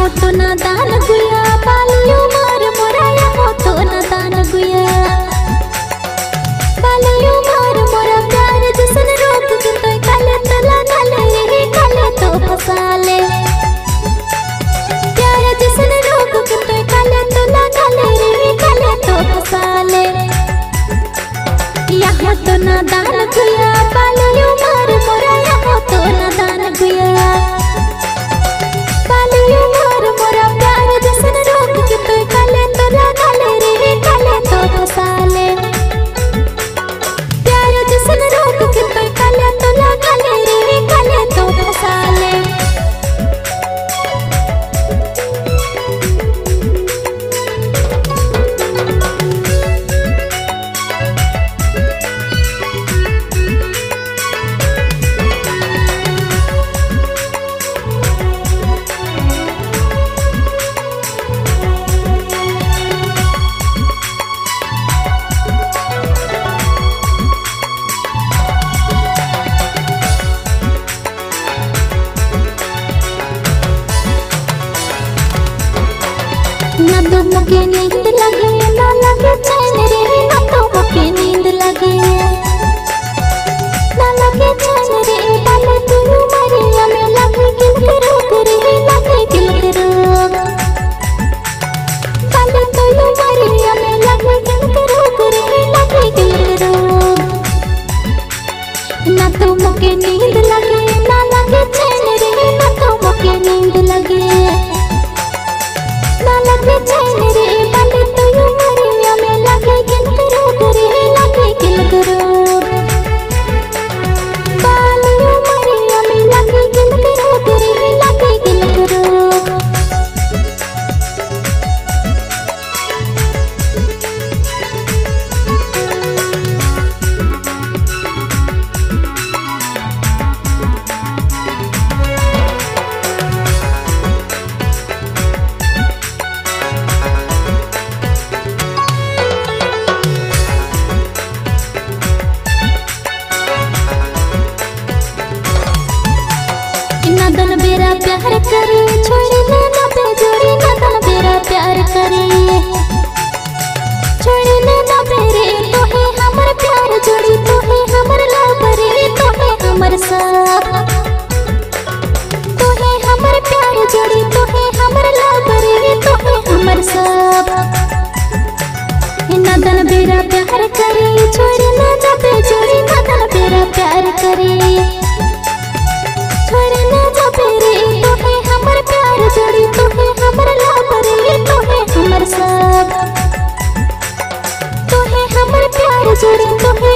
मोतो ना दान गुया बालियो मार मोराया, मोतो ना दान गुया। बालियो मार मोरा प्यार, जसन रोत तू तो काले तला, काले यही काले तो फसाले। प्यार जसन रोत तू तो काले तला, काले यही काले तो फसाले। यहाँ तो ना दान गुया बालियो ना तो मुझे नींद लगे, ना लगे चैन रे ना तो मुझे नींद लगे। ना लगे चैन रे डाले मरिया में लगे गिल करो करे लगे गिल करो डाले मरिया में लगे गिल करो करे लगे गिल करो ना मुझे नींद लगे, ना लगे चैन रे ना मुझे नींद लगे। ना लगे नदन बेरा प्यार करे, छोड़ी ले ना पे नदन बेरा प्यार करे। छोड़ी ले ना बेरे तो है हमर प्यार जोड़ी तो है हमर लाभरे तो है हमर सब तो है हमर प्यार जोड़ी तो है हमर लाभरे तो है हमर सब नदन बेरा प्यार करे, छोड़ी ले ना पे नदन बेरा प्यार करे। हर जुड़ी तुम्हें